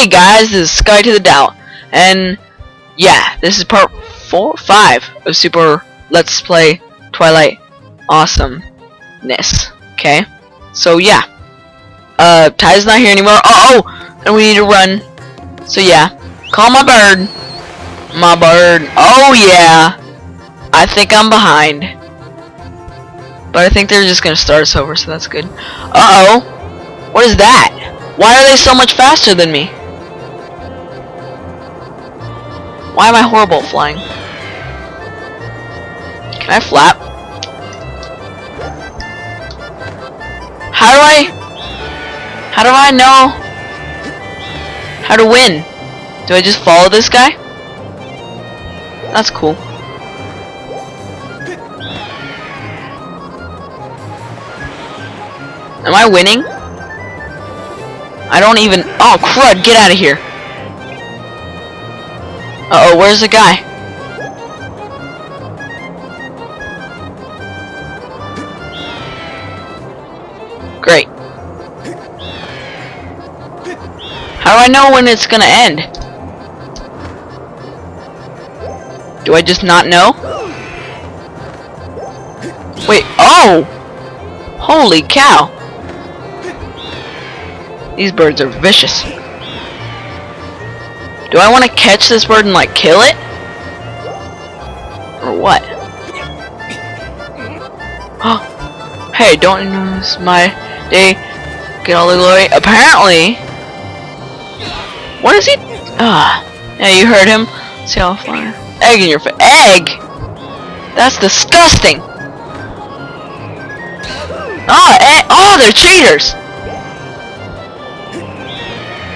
Hey guys, this is Sky to the Dow, and yeah, this is part four, five of Super Let's Play Twilight Awesomeness. Okay, so yeah, uh, Ty's not here anymore. Uh oh, and we need to run. So yeah, call my bird, my bird. Oh yeah, I think I'm behind, but I think they're just gonna start us over, so that's good. Uh oh, what is that? Why are they so much faster than me? Why am I horrible at flying? Can I flap? How do I... How do I know how to win? Do I just follow this guy? That's cool. Am I winning? I don't even... Oh, crud, get out of here. Uh-oh, where's the guy? Great. How do I know when it's gonna end? Do I just not know? Wait, oh! Holy cow! These birds are vicious. Do I want to catch this bird and like kill it? Or what? Hey, don't lose my day. Get all the glory. Apparently, what is he? Ah, yeah, you heard him. See how far? Egg in your face. Egg. That's disgusting. Oh, eh oh, they're cheaters.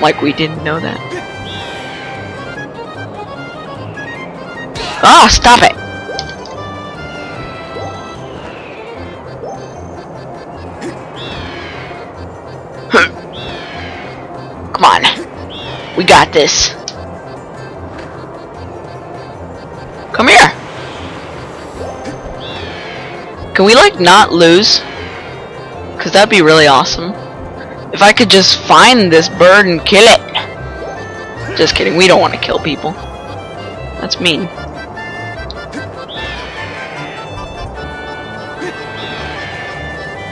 Like we didn't know that. Oh, stop it! Come on. We got this. Come here. Can we, like, not lose? Because that'd be really awesome. If I could just find this bird and kill it. Just kidding, we don't want to kill people. That's mean.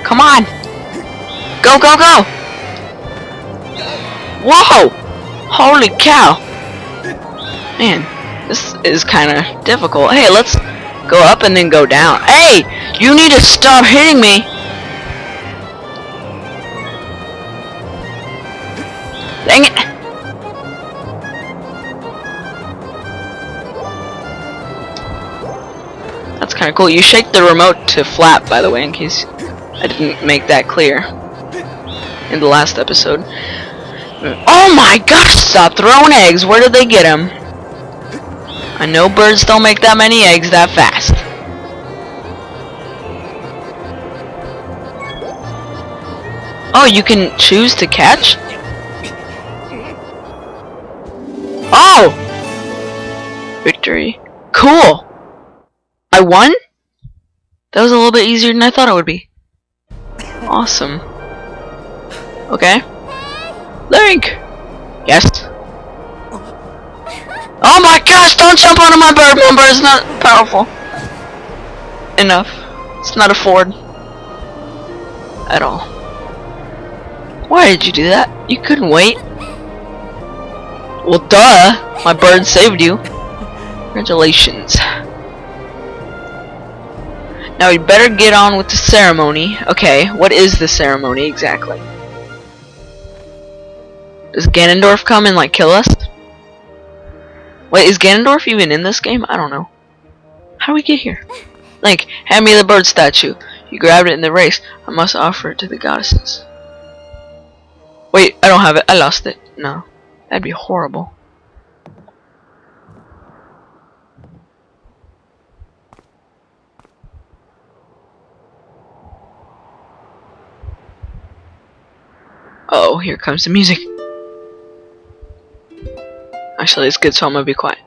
Come on! Go, go, go! Whoa! Holy cow! Man, this is kind of difficult. Hey, let's go up and then go down. Hey! You need to stop hitting me! Dang it! That's kind of cool. You shake the remote to flap, by the way, in case I didn't make that clear in the last episode. Oh my gosh, stop throwing eggs. Where did they get them? I know birds don't make that many eggs that fast. Oh, you can choose to catch? Oh! Victory. Cool! I won? That was a little bit easier than I thought it would be. Awesome. Okay. Link! Yes? Oh my gosh, don't jump onto my bird! My it's not powerful. Enough. It's not a Ford. At all. Why did you do that? You couldn't wait. Well, duh! My bird saved you. Congratulations. Now we better get on with the ceremony. Okay, what is the ceremony exactly? Does Ganondorf come and like kill us? Wait, is Ganondorf even in this game? I don't know. How do we get here? Link, hand me the bird statue. You grabbed it in the race. I must offer it to the goddesses. Wait, I don't have it. I lost it. No. That'd be horrible. Oh, here comes the music. Actually, it's good, so I'm gonna be quiet.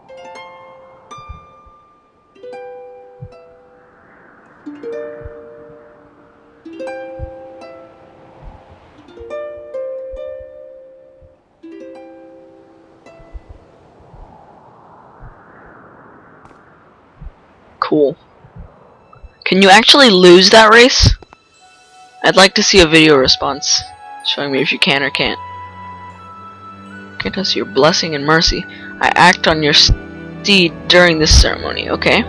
Cool. Can you actually lose that race? I'd like to see a video response showing me if you can or can't. Grant us your blessing and mercy. I act on your steed during this ceremony, okay?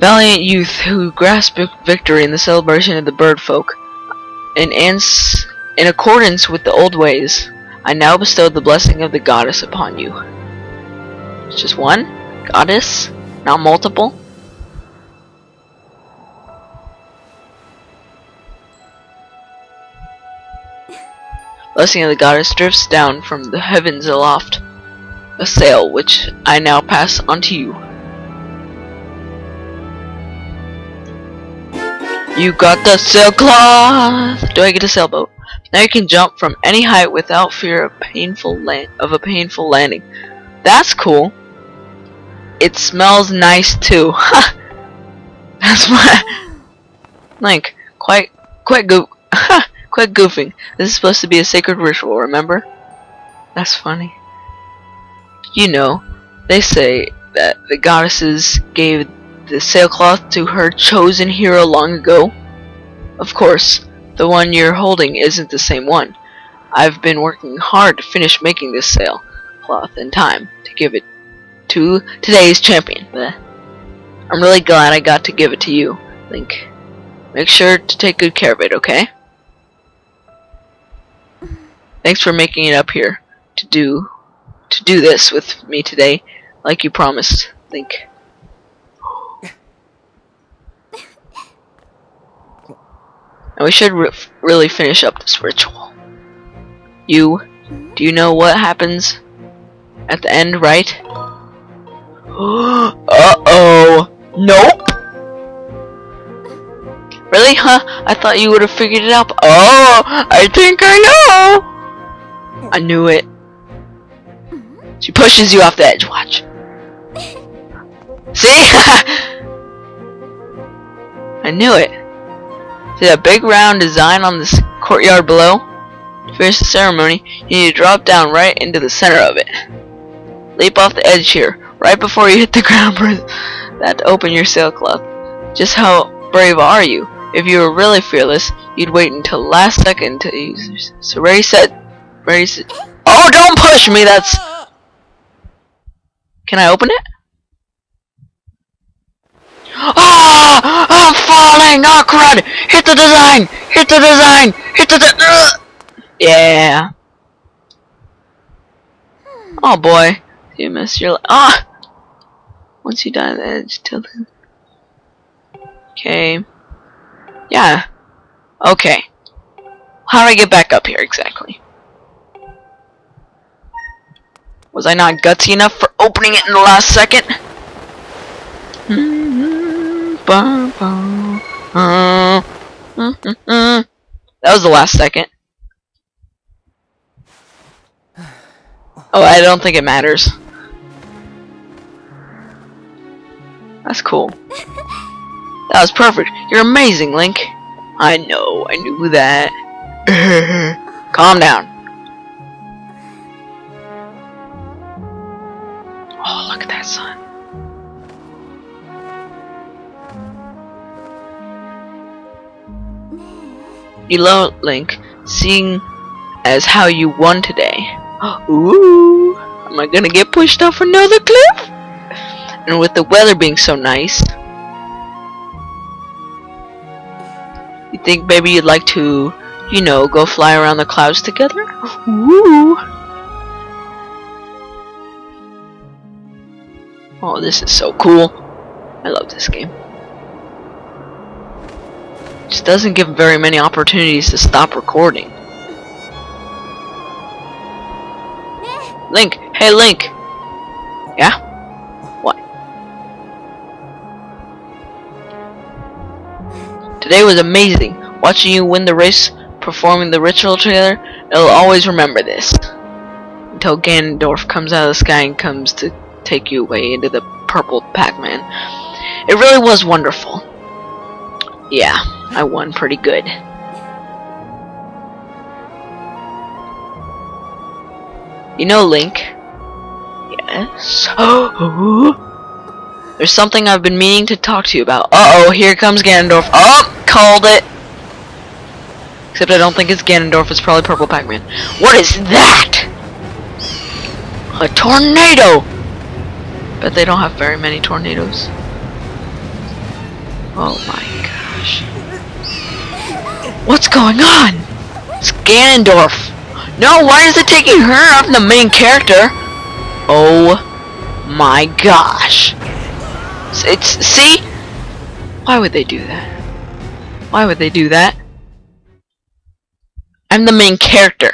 Valiant youth who grasp victory in the celebration of the bird folk. In, in accordance with the old ways, I now bestow the blessing of the goddess upon you. It's just one? Goddess? Not multiple? Blessing of the goddess drifts down from the heavens aloft. A sail which I now pass onto you. You got the sailcloth! Do I get a sailboat? Now you can jump from any height without fear of painful land of a painful landing. That's cool. It smells nice too. That's my Link. Quite quite go quite goofing. This is supposed to be a sacred ritual, remember? That's funny. You know, they say that the goddesses gave the sailcloth to her chosen hero long ago? Of course, the one you're holding isn't the same one. I've been working hard to finish making this sailcloth in time to give it to today's champion. I'm really glad I got to give it to you, Link. Make sure to take good care of it, okay? Thanks for making it up here to do to do this with me today, like you promised, Link. And we should re really finish up this ritual. You, do you know what happens at the end, right? Uh-oh. Nope. Really, huh? I thought you would have figured it out. Oh, I think I know. I knew it. She pushes you off the edge. Watch. See? I knew it. See that big round design on this courtyard below? To finish the ceremony, you need to drop down right into the center of it. Leap off the edge here, right before you hit the ground that to open your sailcloth. Just how brave are you? If you were really fearless, you'd wait until last second to use So ready set Oh don't push me, that's Can I open it? Ah! I'm falling! Oh crud! Hit the design! Hit the design! Hit the de! Yeah. Oh boy. You missed your ah! Once you die on the edge, till then. Okay. Yeah. Okay. How do I get back up here exactly? Was I not gutsy enough for opening it in the last second? That was the last second. Oh, I don't think it matters. That's cool. That was perfect. You're amazing, Link. I know, I knew that. Calm down. Below link, seeing as how you won today. Ooh, am I gonna get pushed off another cliff? And with the weather being so nice, you think maybe you'd like to, you know, go fly around the clouds together? Ooh. Oh, this is so cool. I love this game. Just doesn't give very many opportunities to stop recording. Link! Hey Link! Yeah? What? Today was amazing. Watching you win the race, performing the ritual together, I'll always remember this. Until Ganondorf comes out of the sky and comes to take you away into the purple Pac-Man. It really was wonderful. Yeah. I won pretty good. You know Link? Yes. There's something I've been meaning to talk to you about. Uh-oh, here comes Ganondorf. Oh, called it. Except I don't think it's Ganondorf, it's probably Purple Pac-Man. What is that? A tornado! But they don't have very many tornadoes. Oh my gosh. What's going on? It's Ganondorf. No, why is it taking her? I'm the main character. Oh my gosh. It's see? Why would they do that? Why would they do that? I'm the main character.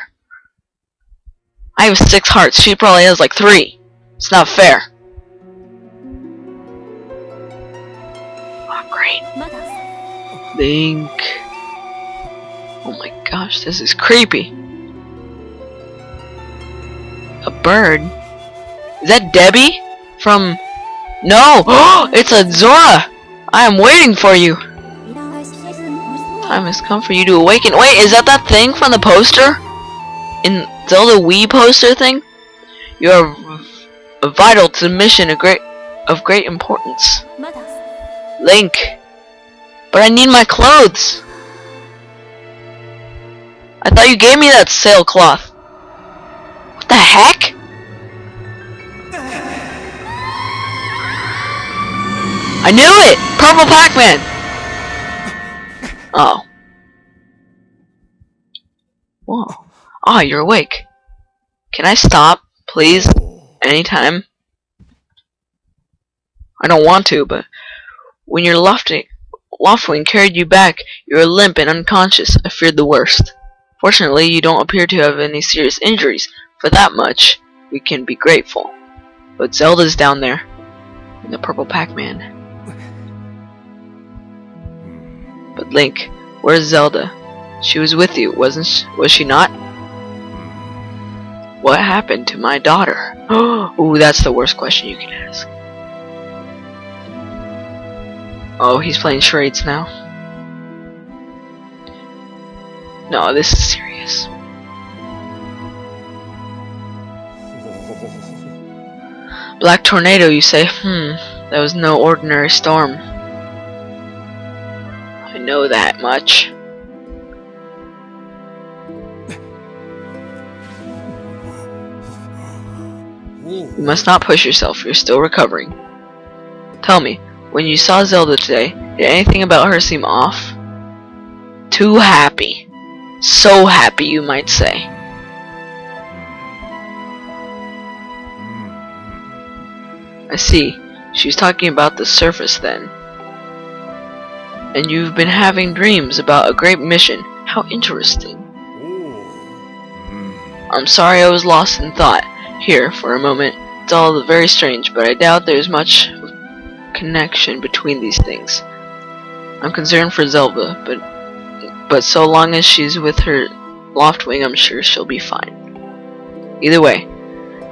I have six hearts. She probably has like three. It's not fair. Oh, great. Link. Gosh, this is creepy. A bird? Is that Debbie? From... No! it's a Zora! I am waiting for you! Time has come for you to awaken. Wait, is that that thing from the poster? In Zelda Wii poster thing? You are vital to the mission of great, of great importance. Link. But I need my clothes. I thought you gave me that sailcloth. What the heck? I knew it! Purple Pac-Man! Oh. Whoa. Ah, oh, you're awake. Can I stop, please? Anytime? I don't want to, but when your lofting, Loftwing carried you back, you were limp and unconscious. I feared the worst. Fortunately, you don't appear to have any serious injuries. For that much, we can be grateful. But Zelda's down there. And the purple Pac-Man. But Link, where's Zelda? She was with you, wasn't she? Was she not? What happened to my daughter? Ooh, that's the worst question you can ask. Oh, he's playing charades now. No, this is serious. Black tornado, you say? Hmm, that was no ordinary storm. I know that much. You must not push yourself, you're still recovering. Tell me, when you saw Zelda today, did anything about her seem off? Too happy. So happy, you might say. I see. She's talking about the surface then. And you've been having dreams about a great mission. How interesting. I'm sorry I was lost in thought. Here, for a moment. It's all very strange, but I doubt there's much connection between these things. I'm concerned for Zelda, but but so long as she's with her Loftwing, I'm sure she'll be fine. Either way,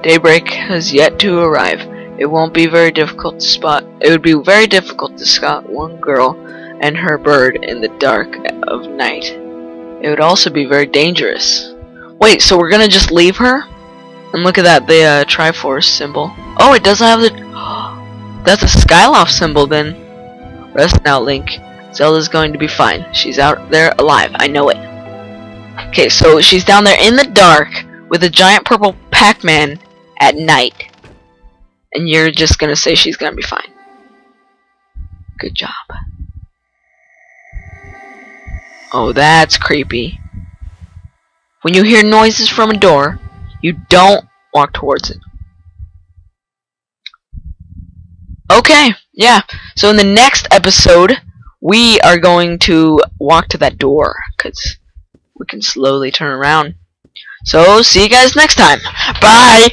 daybreak has yet to arrive. It won't be very difficult to spot. It would be very difficult to spot one girl and her bird in the dark of night. It would also be very dangerous. Wait, so we're gonna just leave her? And look at that, the uh, Triforce symbol. Oh, it doesn't have the... That's a Skyloft symbol then. Rest now, Link. Zelda's going to be fine. She's out there alive. I know it. Okay, so she's down there in the dark with a giant purple Pac-Man at night. And you're just gonna say she's gonna be fine. Good job. Oh, that's creepy. When you hear noises from a door, you don't walk towards it. Okay, yeah. So in the next episode, we are going to walk to that door because we can slowly turn around. So see you guys next time. Bye.